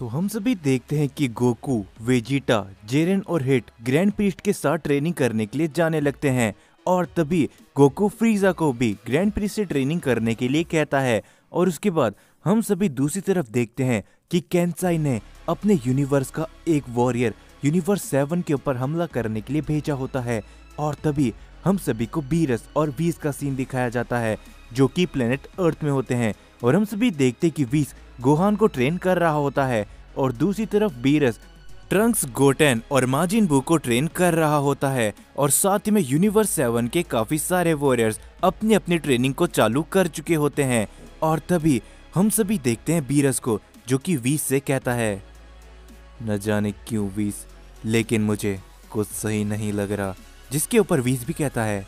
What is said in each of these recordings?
तो हम सभी देखते हैं कि गोकू, वेजिटा, जेरन और हिट ग्रैंड प्रीस्ट के साथ ट्रेनिंग करने के लिए जाने लगते हैं। और तभी गोकू फ्रीजा को भी ग्रैंड प्रीस्ट से ट्रेनिंग करने के लिए कहता है। और उसके बाद हम सभी दूसरी तरफ़ देखते हैं कि कैंसाई ने अपने यूनिवर्स का एक वॉरियर यूनिवर्स सेवन के ऊपर हमला करने के लिए भेजा होता है। और तभी हम सभी को बीरस और वीस का सीन दिखाया जाता है, जो कि प्लेनेट अर्थ में होते हैं। और हम सभी देखते कि वीस गोहान को ट्रेन कर रहा होता है और दूसरी तरफ़ बीरस, ट्रंक्स, गोटेन और माजिन बू को ट्रेन कर रहा होता है और साथ ही में यूनिवर्स सेवन के काफ़ी सारे वॉरियर्स अपनी अपनी ट्रेनिंग को चालू कर चुके होते हैं। और तभी हम सभी देखते हैं बीरस को, जो कि वीस से कहता है। न जाने क्यों वीस, लेकिन मुझे कुछ सही नहीं लग रहा, जिसके ऊपर वीस भी कहता है।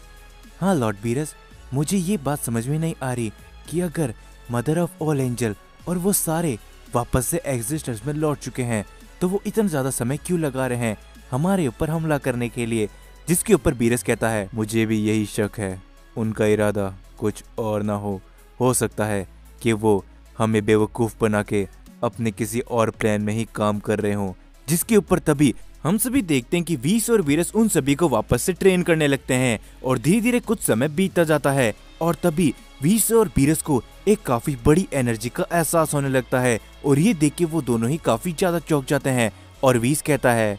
हाँ लॉर्ड बीरस, मुझे ये बात समझ में नहीं आ रही कि अगर मदर ऑफ़ ऑल एंजल और वो सारे वापस से एग्जिस्टेंस में लौट चुके हैं। तो वो इतना ज़्यादा समय क्यों लगा रहे हैं हमारे ऊपर हमला करने के लिए? जिसके ऊपर बीरस कहता है, मुझे भी यही शक है। उनका इरादा कुछ और ना हो। हो सकता है कि वो हमें बेवकूफ़ बना के अपने किसी और प्लान में ही काम कर रहे हों। जिसके ऊपर तभी हम सभी देखते हैं कि वीस और वीरस उन सभी को वापस से ट्रेन करने लगते हैं और धीरे धीरे कुछ समय बीतता जाता है और तभी वीस और वीरस को एक काफ़ी बड़ी एनर्जी का एहसास होने लगता है और ये देख के वो दोनों ही काफ़ी ज़्यादा चौंक जाते हैं और वीस कहता है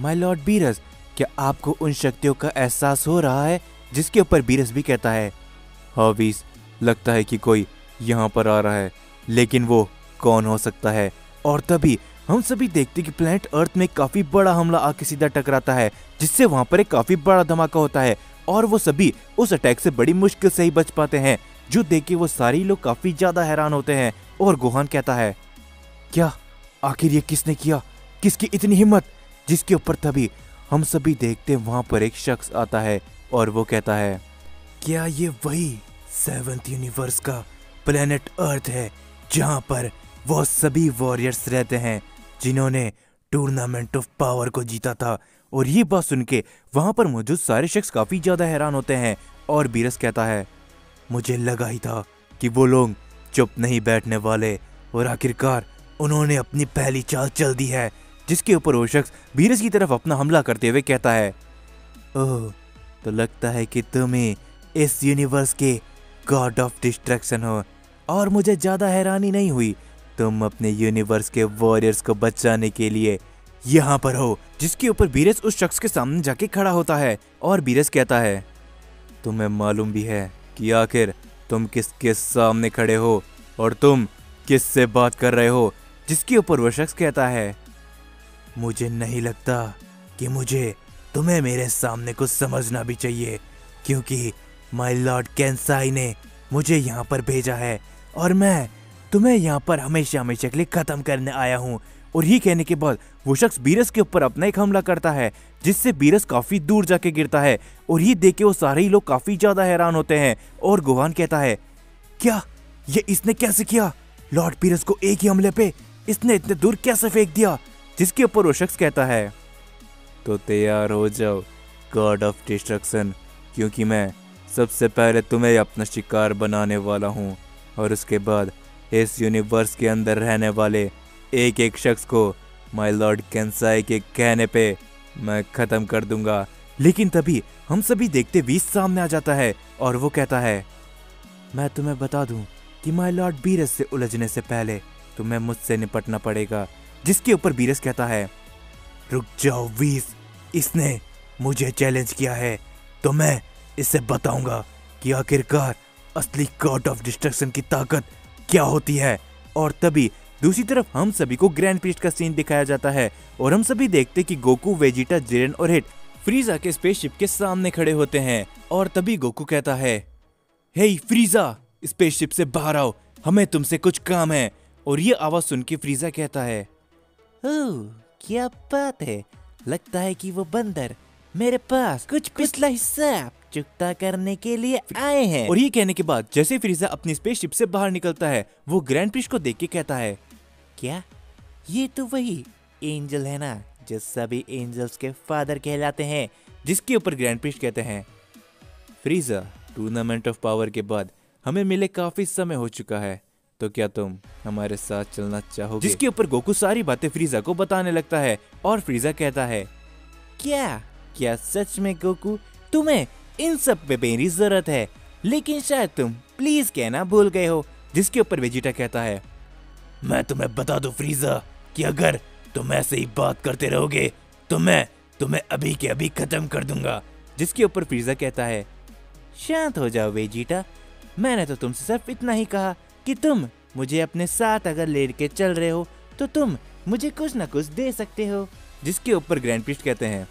माय लॉर्ड बीरस क्या आपको उन शक्तियों का एहसास हो रहा है? जिसके ऊपर बीरस भी कहता है हाँ वीस, लगता है कि कोई यहाँ पर आ रहा है, लेकिन वो कौन हो सकता है? और तभी हम सभी देखते कि प्लेनेट अर्थ में काफ़ी बड़ा हमला आके सीधा टकराता है, जिससे वहाँ पर एक काफ़ी बड़ा धमाका होता है और वो सभी उस अटैक से बड़ी मुश्किल से ही बच पाते हैं। जो देख के वो सारे लोग काफ़ी ज़्यादा हैरान होते हैं और गोहान कहता है, क्या आखिर ये किसने किया? किसकी इतनी हिम्मत? जिसके ऊपर तभी हम सभी देखते वहाँ पर एक शख्स आता है और वो कहता है, क्या ये वही सेवंथ यूनिवर्स का प्लेनेट अर्थ है जहाँ पर वो सभी वॉरियर्स रहते हैं जिन्होंने टूर्नामेंट ऑफ़ पावर को जीता था? और ये बात सुन के वहाँ पर मौजूद सारे शख्स काफ़ी ज़्यादा हैरान होते हैं और बीरस कहता है मुझे लगा ही था कि वो लोग चुप नहीं बैठने वाले और आखिरकार उन्होंने अपनी पहली चाल चल दी है, जिसके ऊपर वो शख्स बीरस की तरफ़ अपना हमला करते हुए कहता है, ओह तो लगता है कि तुम्हें इस यूनिवर्स के गॉड ऑफ़ डिस्ट्रैक्शन हो और मुझे ज़्यादा हैरानी नहीं हुई। तुम अपने यूनिवर्स के वॉरियर्स को बचाने के लिए यहाँ पर हो, जिसके ऊपर बीरस उस शख्स के सामने जाके खड़ा होता है और बीरस कहता है, तुम्हें मालूम भी है कि आखिर तुम किसके सामने खड़े हो और तुम किससे बात कर रहे हो? जिसके ऊपर वो शख्स कहता है, मुझे नहीं लगता कि मुझे तुम्हें मेरे सामने कुछ समझना भी चाहिए, क्योंकि माई लॉर्ड कैंसाई ने मुझे यहाँ पर भेजा है और मैं तुम्हें यहाँ पर हमेशा हमेशा के लिए खत्म करने आया हूँ। और ये कहने के बाद वो शख्स बीरस के ऊपर अपना एक हमला करता है, जिससे बीरस काफ़ी दूर जाके गिरता है और ये देख के वो सारे ही लोग काफ़ी ज़्यादा हैरान होते हैं और गुहान कहता है, क्या? ये इसने कैसे किया? लॉर्ड बीरस को एक ही हमले पे? इसने इतने दूर कैसे फेंक दिया? जिसके ऊपर वो शख्स कहता है तो तैयार हो जाओ गॉड ऑफ़ डिस्ट्रक्शन क्योंकि मैं सबसे पहले तुम्हें अपना शिकार बनाने वाला हूँ और उसके बाद इस यूनिवर्स के अंदर रहने वाले एक एक शख्स को माय लॉर्ड कैंसाई के कहने पे मैं खत्म कर दूँगा। लेकिन तभी हम सभी देखते वीस सामने आ जाता है और वो कहता है, मैं तुम्हें बता दूँ कि माय लॉर्ड बीरस से उलझने से पहले तुम्हें मुझसे निपटना पड़ेगा। जिसके ऊपर बीरस कहता है, रुक जाओ वीस, इसने मुझे चैलेंज किया है तो मैं इसे बताऊँगा कि आखिरकार असली गॉड ऑफ़ डिस्ट्रक्शन की ताकत क्या होती है। और तभी दूसरी तरफ़ हम सभी को ग्रैंड प्रीस्ट का सीन दिखाया जाता है और हम सभी देखते कि गोकू, वेजिटा, जिरेन और हिट फ्रीजा के स्पेसशिप के सामने खड़े होते हैं और तभी गोकू कहता है, हे फ्रीजा स्पेसशिप से बाहर आओ, हमें तुमसे कुछ काम है। और ये आवाज़ सुन के फ्रीजा कहता है, ओह, क्या बात है। लगता है कि वो बंदर मेरे पास कुछ पिछला हिसाब चुकता करने के लिए आए हैं। और ये कहने के बाद जैसे फ्रीजा अपनी स्पेसशिप से बाहर निकलता है, वो ग्रैंड प्रिस्ट को देख के कहता है क्या? ये तो वही एंजल है ना, जो सभी एंजल्स के फादर कहलाते हैं, जिसके ऊपर ग्रैंड प्रिस्ट कहते हैं। फ्रीजा टूर्नामेंट ऑफ़ पावर के बाद हमें मिले काफ़ी समय हो चुका है। तो क्या तुम हमारे साथ चलना चाहोगे? जिसके ऊपर गोकू सारी बातें फ्रीजा को बताने लगता है और फ्रीजा कहता है, क्या? क्या सच में गोकू, तुम्हें इन सब पे मेरी ज़रूरत है? लेकिन शायद तुम प्लीज़ कहना भूल गए हो। जिसके ऊपर वेजिटा कहता है मैं तुम्हें बता दू फ्रीजा कि अगर तुम ऐसे ही बात करते रहोगे तो मैं तुम्हें अभी के अभी खत्म कर दूँगा। जिसके ऊपर फ्रीजा कहता है, शांत हो जाओ वेजिटा। मैंने तो तुमसे सिर्फ़ इतना ही कहा कि तुम मुझे अपने साथ अगर लेट के चल रहे हो तो तुम मुझे कुछ ना कुछ दे सकते हो। जिसके ऊपर ग्रैंड पिस्ट कहते हैं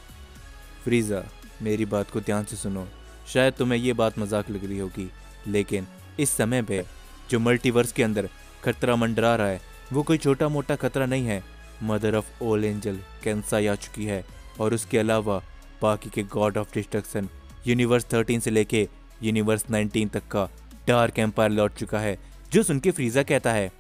फ्रीजा मेरी बात को ध्यान से सुनो। शायद तुम्हें ये बात मज़ाक लग रही होगी, लेकिन इस समय पे जो मल्टीवर्स के अंदर खतरा मंडरा रहा है। वो कोई छोटा मोटा खतरा नहीं है। मदर ऑफ़ ओल एंजल कैंसाई आ चुकी है। और उसके अलावा, बाकी के गॉड ऑफ़ डिस्ट्रक्शन यूनिवर्स 13 से लेके यूनिवर्स 19 तक का डार्क एम्पायर लौट चुका है, जो सुन के फ्रीजा कहता है,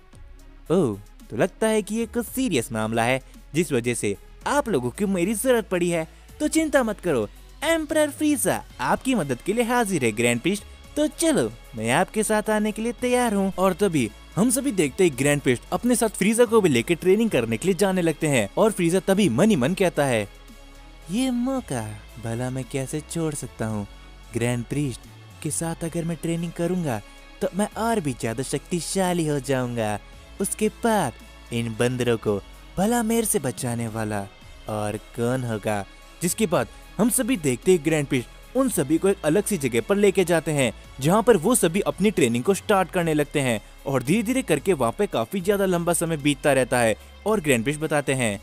ओह तो लगता है कि ये कुछ सीरियस मामला है, जिस वजह से आप लोगों की मेरी ज़रूरत पड़ी है। तो चिंता मत करो एम्पर फ्रीजा आपकी मदद के लिए हाजिर है ग्रैंड पिस्ट तो चलो, मैं आपके साथ आने के लिए तैयार हूँ। और तभी हम सभी देखते ही ग्रैंड पिस्ट अपने साथ फ्रीजा को भी लेकर ट्रेनिंग करने के लिए जाने लगते हैं और फ्रीजा तभी मन मन कहता है, ये मौका भला मैं कैसे छोड़ सकता हूँ? ग्रैंड प्रीस्ट के साथ अगर मैं ट्रेनिंग करूँगा तो मैं और भी ज़्यादा शक्तिशाली हो जाऊँगा। उसके बाद इन बंदरों को भला मेर से बचाने वाला और कौन होगा? जिसके बाद हम सभी देखते ही ग्रैंड पिस्ट उन सभी को एक अलग सी जगह पर लेके जाते हैं, जहाँ पर वो सभी अपनी ट्रेनिंग को स्टार्ट करने लगते हैं। और धीरे धीरे करके वहाँ पे काफ़ी ज़्यादा लंबा समय बीतता रहता है और ग्रैंड पिस्ट बताते हैं।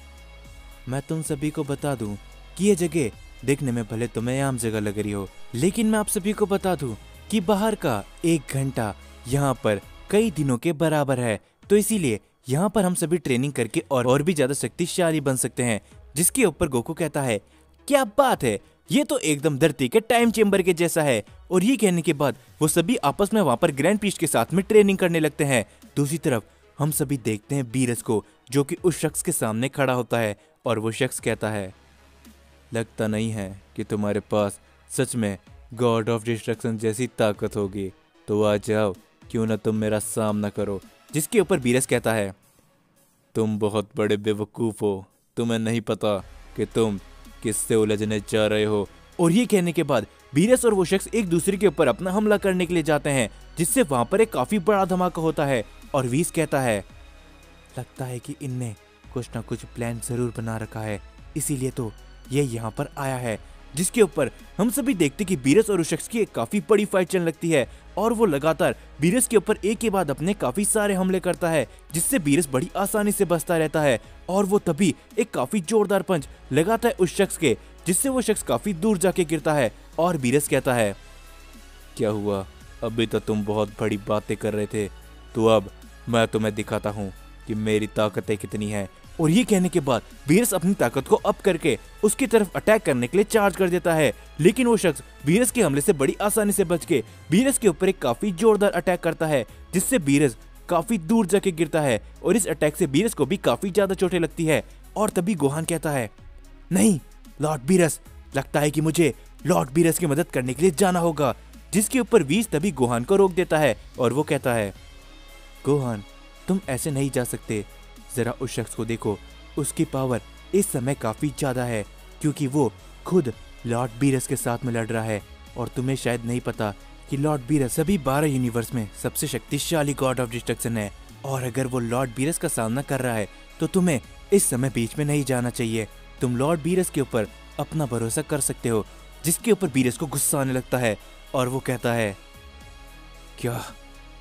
मैं तुम सभी को बता दूँ कि ये जगह देखने में भले तुम्हें आम जगह लग रही हो, लेकिन मैं आप सभी को बता दूँ कि बाहर का एक घंटा यहाँ पर कई दिनों के बराबर है। तो इसीलिए यहाँ पर हम सभी ट्रेनिंग करके और और भी ज़्यादा शक्तिशाली बन सकते हैं, जिसके ऊपर गोकू कहता है, क्या बात है? ये तो एकदम धरती के टाइम चेम्बर के जैसा है। और ये कहने के बाद, वो सभी आपस में वहाँ पर ग्रैंड पीस के साथ में ट्रेनिंग करने लगते हैं। दूसरी तरफ़, हम सभी देखते हैं बीरस को, जो कि उस शख्स के सामने खड़ा होता है, और वो शख्स कहता है, लगता नहीं है कि तुम्हारे पास सच में गॉड ऑफ़ डिस्ट्रक्शन जैसी ताकत होगी। तो आ जाओ, क्यों ना तुम मेरा सामना करो। जिसके ऊपर बीरस कहता है, तुम बहुत बड़े बेवकूफ़ हो। तुम्हें नहीं पता कि तुम किससे उलझने जा रहे हो? और ये कहने के बाद बीरस और वो शख्स एक दूसरे के ऊपर अपना हमला करने के लिए जाते हैं, जिससे वहाँ पर एक काफ़ी बड़ा धमाका होता है। और वीस कहता है, लगता है कि इनने कुछ ना कुछ प्लान ज़रूर बना रखा है, इसीलिए तो ये यहाँ पर आया है। जिसके ऊपर हम सभी देखते कि बीरस और उस शख्स की एक काफ़ी बड़ी फाइट चलने लगती है, और वो लगातार बीरस के ऊपर एक के बाद अपने काफ़ी सारे हमले करता है, जिससे बीरस बड़ी आसानी से बचता रहता है, और वो तभी एक काफ़ी जोरदार पंच लगाता है उस शख्स के, जिससे वो शख्स काफ़ी दूर जाके गिरता है, और बीरस कहता है, क्या हुआ? अभी तो तुम बहुत बड़ी बातें कर रहे थे। तो अब मैं तुम्हें दिखाता हूँ कि मेरी ताकतें कितनी है और ये कहने के बाद वीरस अपनी ताकत को अप करके उसकी तरफ़ अटैक करने के लिए चार्ज कर देता है। लेकिन वो शख्स वीरस के हमले से बड़ी आसानी से बच के वीरस के ऊपर एक काफ़ी जोरदार अटैक करता है, जिससे वीरस काफ़ी दूर जाके गिरता है और इस अटैक से बीरस को भी काफ़ी ज़्यादा चोटें लगती है। और तभी गोहान कहता है, नहीं, लॉर्ड बीरस लगता है कि मुझे लॉर्ड बीरस की मदद करने के लिए जाना होगा, जिसके ऊपर वीस तभी गोहान को रोक देता है और वो कहता है, गोहान, तुम ऐसे नहीं जा सकते। जरा उस शख्स को देखो। उसकी पावर इस समय काफ़ी ज़्यादा है, क्योंकि वो खुद लॉर्ड बीरस के साथ में लड़ रहा है, और तुम्हें शायद नहीं पता कि लॉर्ड बीरस सभी बारह यूनिवर्स में सबसे शक्तिशाली गॉड ऑफ़ डिस्ट्रक्शन है। और अगर वो लॉर्ड बीरस का सामना कर रहा है तो तुम्हें इस समय बीच में नहीं जाना चाहिए। तुम लॉर्ड बीरस के ऊपर अपना भरोसा कर सकते हो, जिसके ऊपर बीरस को गुस्सा आने लगता है, और वो कहता है, क्या?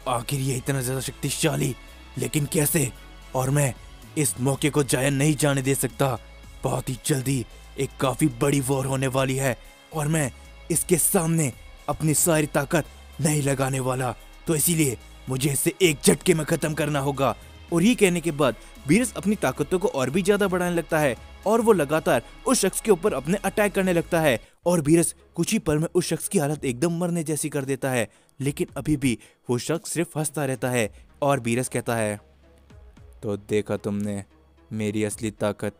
आखिर ये इतना ज़्यादा शक्तिशाली? लेकिन कैसे? और मैं इस मौके को जाया नहीं जाने दे सकता। बहुत ही जल्दी एक काफ़ी बड़ी वॉर होने वाली है और मैं इसके सामने अपनी सारी ताकत नहीं लगाने वाला। तो इसीलिए मुझे इसे एक झटके में खत्म करना होगा। और ये कहने के बाद बीरस अपनी ताकतों को और भी ज़्यादा बढ़ाने लगता है और वो लगातार उस शख्स के ऊपर अपने अटैक करने लगता है और बीरस कुछ ही पल में उस शख्स की हालत एकदम मरने जैसी कर देता है। लेकिन अभी भी वो शख्स सिर्फ़ हंसता रहता है और बीरस कहता है तो देखा तुमने मेरी असली ताकत।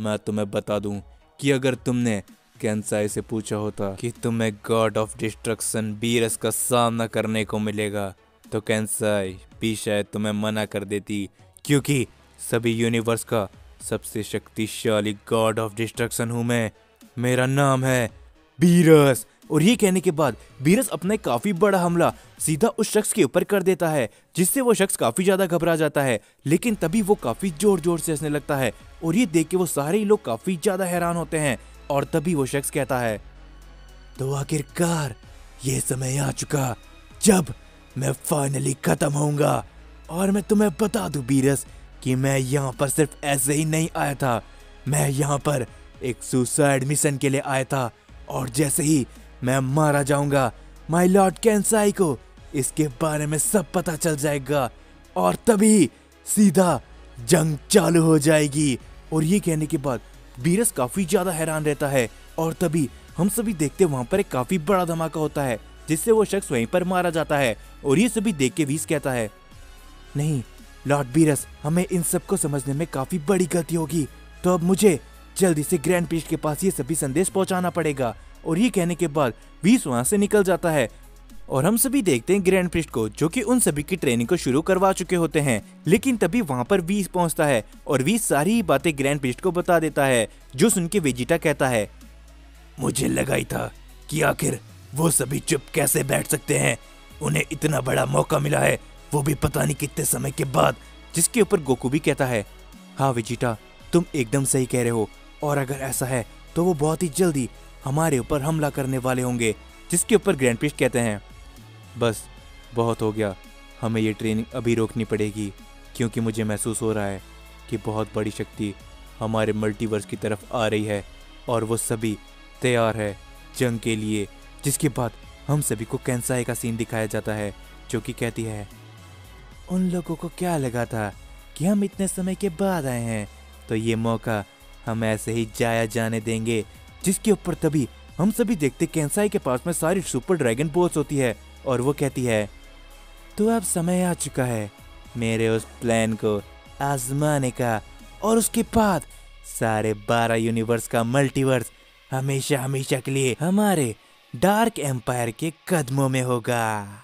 मैं तुम्हें बता दूँ कि अगर तुमने कैंसाई से पूछा होता कि तुम्हें गॉड ऑफ़ डिस्ट्रक्शन बीरस का सामना करने को मिलेगा तो कैंसाई भी शायद तुम्हें मना कर देती, क्योंकि सभी यूनिवर्स का सबसे शक्तिशाली गॉड ऑफ़ डिस्ट्रक्शन हूँ मैं। मेरा नाम है बीरस और ये कहने के बाद बीरस अपना काफ़ी बड़ा हमला सीधा उस शख्स के ऊपर कर देता है, जिससे वो शख्स काफ़ी ज़्यादा घबरा जाता है, लेकिन तभी वो काफ़ी ज़ोर ज़ोर से हंसने लगता है और ये देख के वो सारे ही लोग काफ़ी ज़्यादा हैरान होते हैं और तभी वो शख्स कहता है तो आखिरकार ये समय आ चुका जब मैं फाइनली खत्म होऊँगा और मैं तुम्हें बता दूँ बीरस कि मैं यहाँ पर सिर्फ़ ऐसे ही नहीं आया था। मैं यहाँ पर एक सुसाइड मिशन के लिए आया था और जैसे ही मैं मारा जाऊँगा। माई लॉर्ड कैंसाई को। इसके बारे में सब पता चल जाएगा। और तभी सीधा जंग चालू हो जाएगी। और ये कहने के बाद बीरस काफ़ी ज़्यादा हैरान रहता है। और तभी हम सभी देखते वहाँ पर एक काफ़ी बड़ा धमाका होता है, जिससे वो शख्स वहीं पर मारा जाता है। और ये सभी देख के वीस कहता है, नहीं लॉर्ड बीरस, हमें इन सबको समझने में काफ़ी बड़ी गलती होगी। तो अब मुझे जल्दी से ग्रैंड पीस्ट के पास ये सभी संदेश पहुंचाना पड़ेगा। और ये कहने के बाद वीस वहाँ से निकल जाता है। और हम सभी देखते हैं ग्रैंड प्रिस्ट को, जो कि उन सभी की ट्रेनिंग को शुरू करवा चुके होते हैं। लेकिन तभी वहाँ पर वीस पहुँचता है और वीस सारी ही बातें ग्रैंड प्रिस्ट को बता देता है, जो सुन के वेजिटा कहता है, मुझे लगा ही था कि आखिर वो सभी चुप कैसे बैठ सकते हैं। उन्हें इतना बड़ा मौका मिला है, वो भी पता नहीं कितने समय के बाद। जिसके ऊपर गोकू भी कहता है हाँ विजिटा, तुम एकदम सही कह रहे हो। और अगर ऐसा है तो वो बहुत ही जल्दी हमारे ऊपर हमला करने वाले होंगे, जिसके ऊपर ग्रैंड पिस्ट कहते हैं। बस, बहुत हो गया। हमें ये ट्रेनिंग अभी रोकनी पड़ेगी, क्योंकि मुझे महसूस हो रहा है कि बहुत बड़ी शक्ति हमारे मल्टीवर्स की तरफ़ आ रही है, और वो सभी तैयार है जंग के लिए, जिसके बाद हम सभी को कैंसाई का सीन दिखाया जाता है, जो कि कहती है, उन लोगों को क्या लगा था कि हम इतने समय के बाद आए हैं? तो ये मौका हम ऐसे ही जाया जाने देंगे जिसके ऊपर तभी हम सभी देखते कैंसाई के पास में सारी सुपर ड्रैगन बोल्स होती है और वो कहती है तो अब समय आ चुका है मेरे उस प्लान को आजमाने का और उसके बाद सारे बारह यूनिवर्स का मल्टीवर्स हमेशा हमेशा के लिए हमारे डार्क एम्पायर के कदमों में होगा।